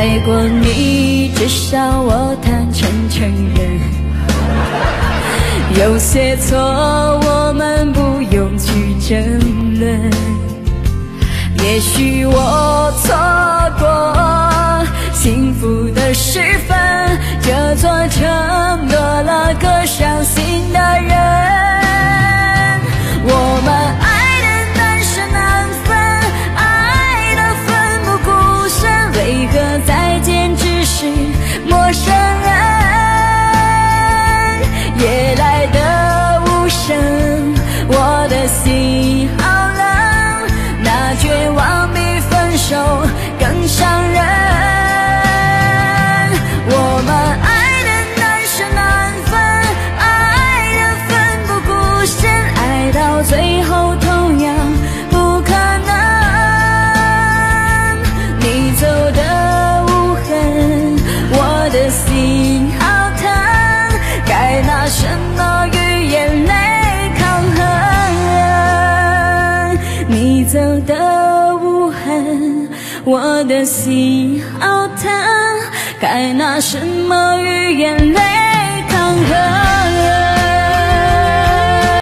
爱过你至少我坦诚承认有些错我们不用去争论。也许我错 see 你走的无痕，我的心好疼，该拿什么与眼泪？